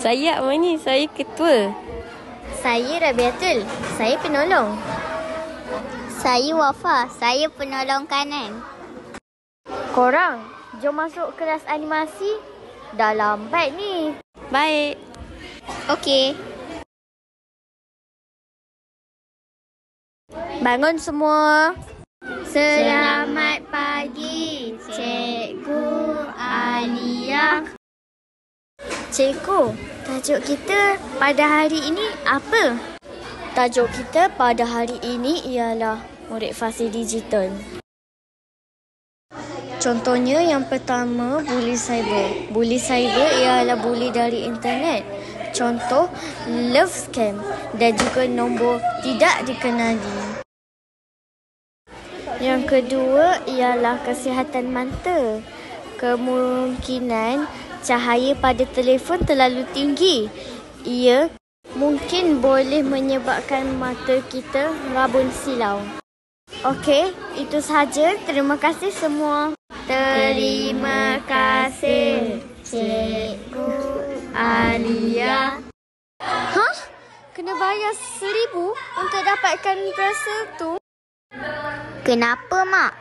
Saya Amani, saya ketua. Saya Rabiatul, saya penolong. Saya Wafa, saya penolong kanan. Korang, jom masuk kelas animasi. Dah lambat ni. Baik. Okey. Bangun semua. Selamat pagi, Cikgu Alia. Cikgu, tajuk kita pada hari ini apa? Tajuk kita pada hari ini ialah murid fasi digital. Contohnya yang pertama, bully cyber. Bully cyber ialah bully dari internet. Contoh, love scam dan juga nombor tidak dikenali. Yang kedua ialah kesihatan mata. Kemungkinan cahaya pada telefon terlalu tinggi. Ia mungkin boleh menyebabkan mata kita rabun silau. Okey, itu sahaja. Terima kasih semua. Terima kasih, Cikgu Alia. Hah? Kena bayar seribu untuk dapatkan browser tu? Kenapa, Mak?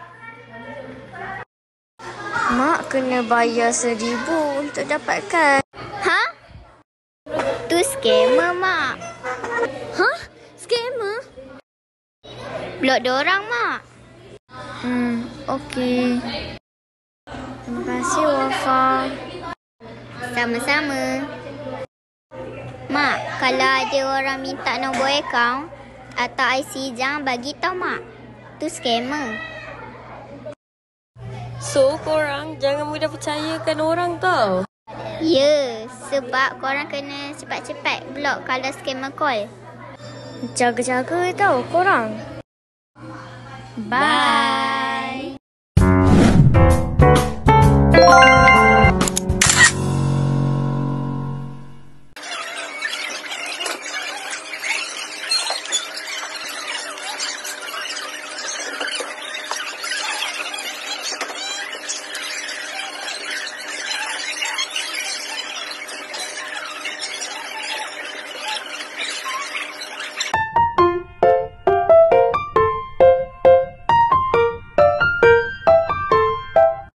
Mak kena bayar seribu untuk dapatkan. Skamer, Mak. Hah? Skamer? Blok dorang, Mak. Hmm, okey. Terima kasih, Wafa. Sama-sama. Mak, kalau ada orang minta nombor akaun atau IC jangan bagi tahu mak. Tu skamer. So, korang jangan mudah percayakan orang tau. Ya, sebab korang kena cepat-cepat block kalau skamer call. Jaga-jaga tau korang. Bye.